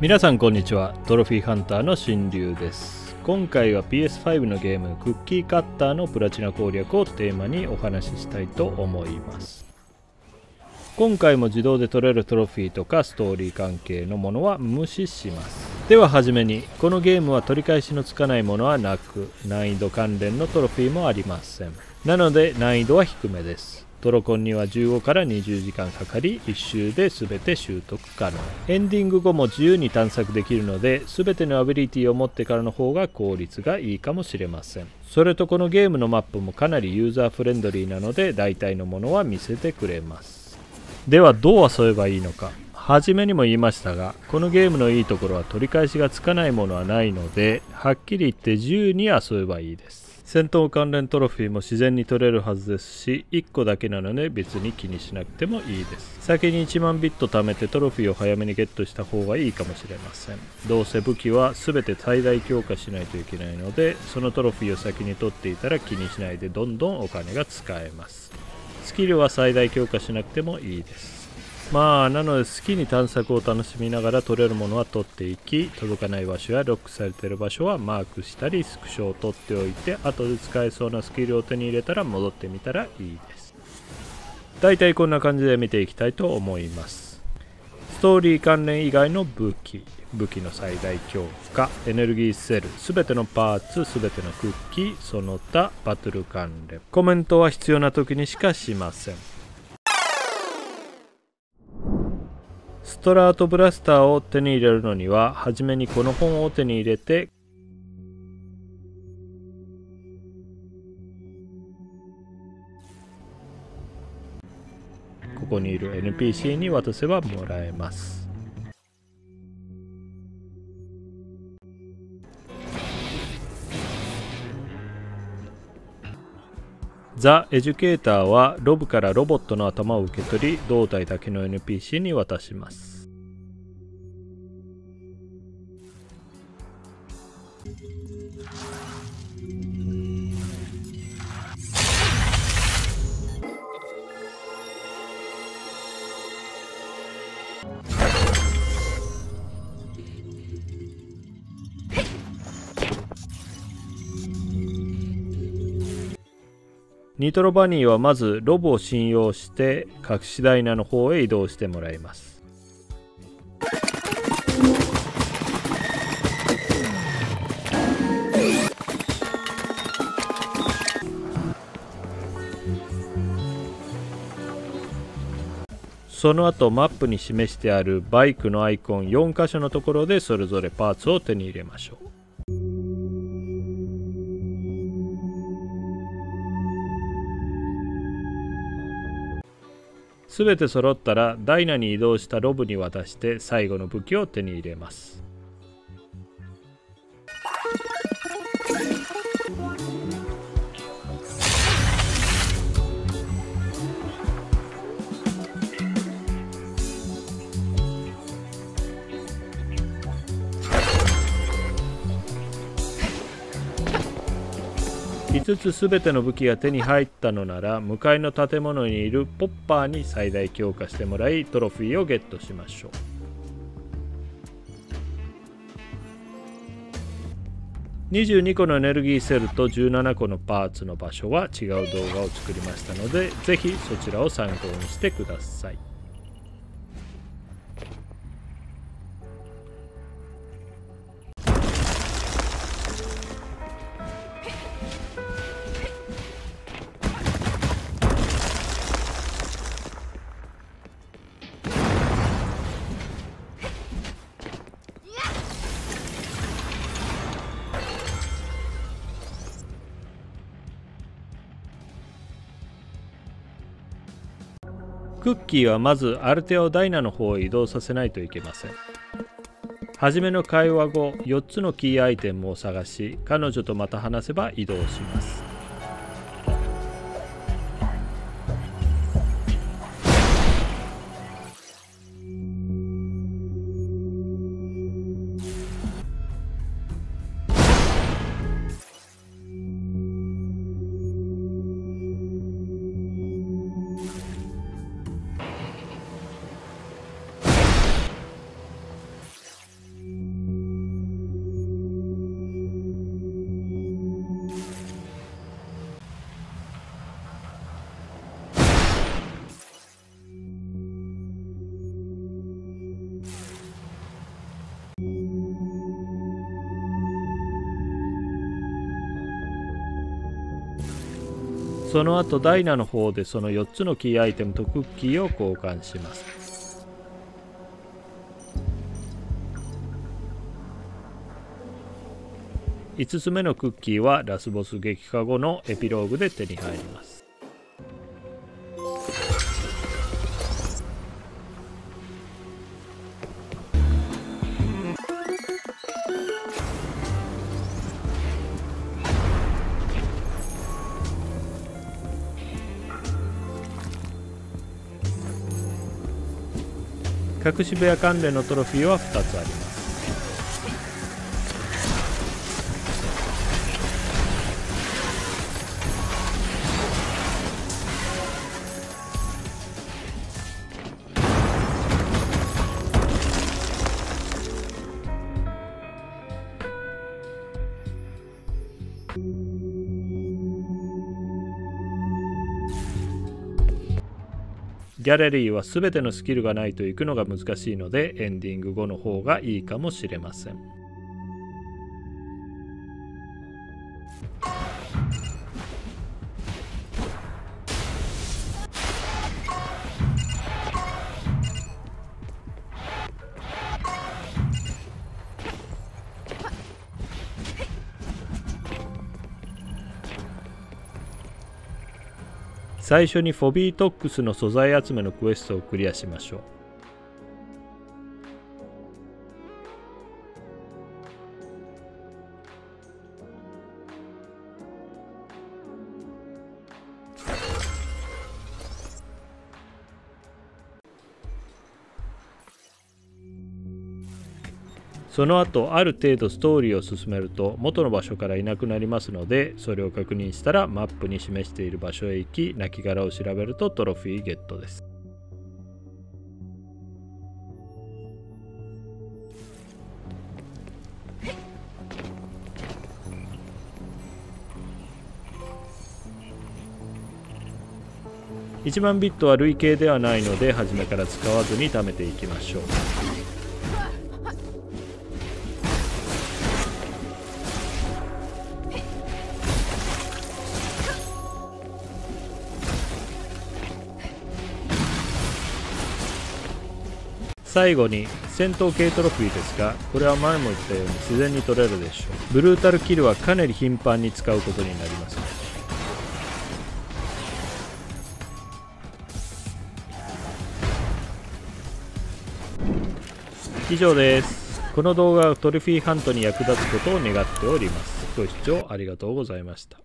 皆さんこんにちは。トロフィーハンターの新流です。今回は PS5 のゲームクッキーカッターのプラチナ攻略をテーマにお話ししたいと思います。今回も自動で取れるトロフィーとかストーリー関係のものは無視します。でははじめにこのゲームは取り返しのつかないものはなく難易度関連のトロフィーもありません。なので難易度は低めです。トロコンには15から20時間かかり1周で全て習得可能。エンディング後も自由に探索できるので全てのアビリティを持ってからの方が効率がいいかもしれません。それとこのゲームのマップもかなりユーザーフレンドリーなので大体のものは見せてくれます。ではどう遊べばいいのか。初めにも言いましたがこのゲームのいいところは取り返しがつかないものはないのではっきり言って自由に遊べばいいです。戦闘関連トロフィーも自然に取れるはずですし1個だけなので別に気にしなくてもいいです。先に1万ビット貯めてトロフィーを早めにゲットした方がいいかもしれません。どうせ武器は全て最大強化しないといけないのでそのトロフィーを先に取っていたら気にしないでどんどんお金が使えます。スキルは最大強化しなくてもいいです。まあなので好きに探索を楽しみながら取れるものは取っていき届かない場所やロックされている場所はマークしたりスクショを取っておいて後で使えそうなスキルを手に入れたら戻ってみたらいいです。だいたいこんな感じで見ていきたいと思います。ストーリー関連以外の武器。武器の最大強化。エネルギーセル。すべてのパーツすべてのクッキー。その他バトル関連。コメントは必要な時にしかしません。ストラートブラスターを手に入れるのには初めにこの本を手に入れてここにいる NPC に渡せばもらえます。ザ・エデュケーターはロブからロボットの頭を受け取り胴体だけの NPC に渡します。ニトロバニーはまずロボを信用して隠しダイナの方へ移動してもらいます。その後マップに示してあるバイクのアイコン4箇所のところでそれぞれパーツを手に入れましょう。全て揃ったらダイナに移動したロブに渡して最後の武器を手に入れます。5つすべての武器が手に入ったのなら向かいの建物にいるポッパーに最大強化してもらいトロフィーをゲットしましょう。22個のエネルギーセルと17個のパーツの場所は違う動画を作りましたのでぜひそちらを参考にしてください。クッキーはまずアルテアをダイナの方へ移動させないといけません。初めの会話後4つのキーアイテムを探し彼女とまた話せば移動します。その後ダイナの方でその4つのキーアイテムとクッキーを交換します。5つ目のクッキーはラスボス撃破後のエピローグで手に入ります。渋谷関連のトロフィーは2つあります。ギャラリーは全てのスキルがないと行くのが難しいのでエンディング後の方がいいかもしれません。最初にフォビートックスの素材集めのクエストをクリアしましょう。その後ある程度ストーリーを進めると元の場所からいなくなりますのでそれを確認したらマップに示している場所へ行き亡骸を調べるとトロフィーゲットです。1万ビットは累計ではないので初めから使わずに貯めていきましょう。最後に戦闘系トロフィーですがこれは前も言ったように自然に取れるでしょう。ブルータルキルはかなり頻繁に使うことになりますね。以上です。この動画はトロフィーハントに役立つことを願っております。ご視聴ありがとうございました。